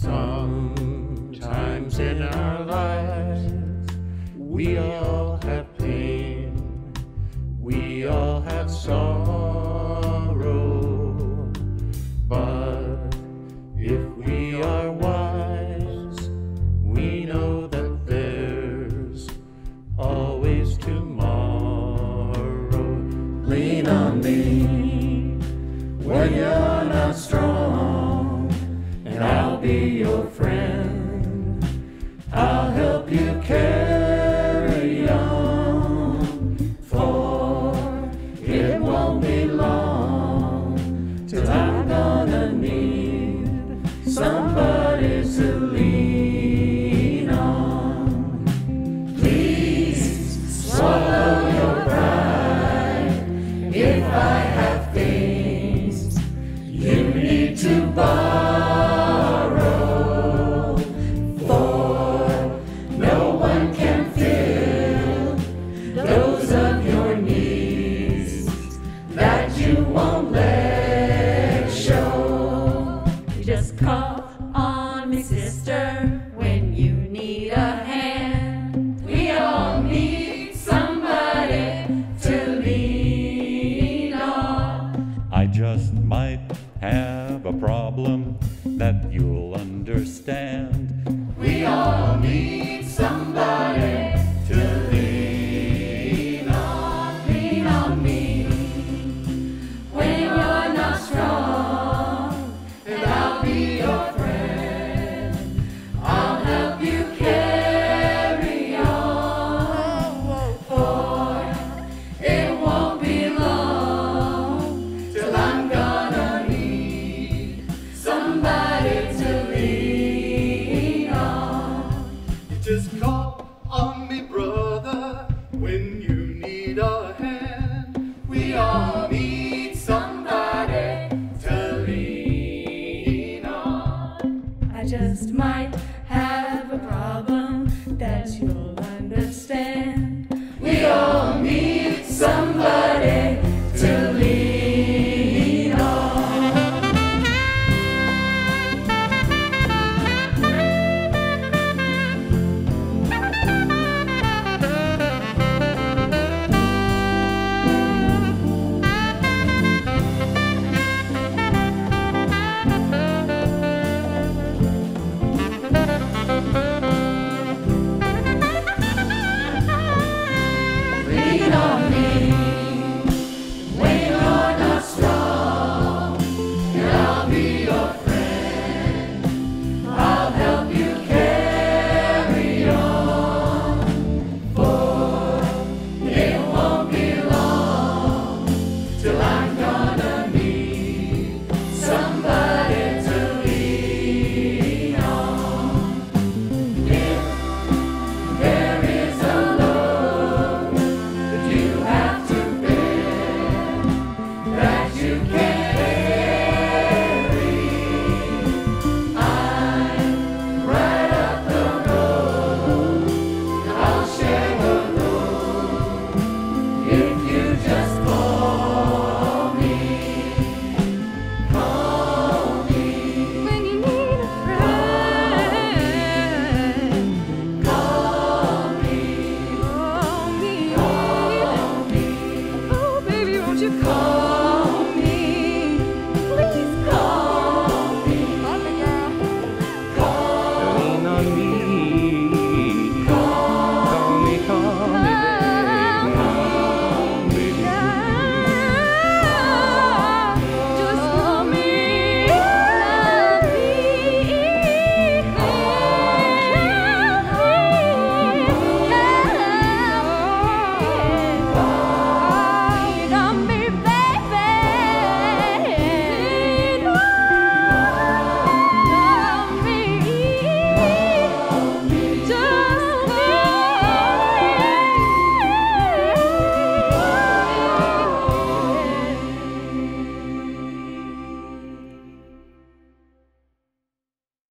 Sometimes in our lives, we all have pain, we all have sorrow. have a problem that you'll understand. We all need somebody to lead.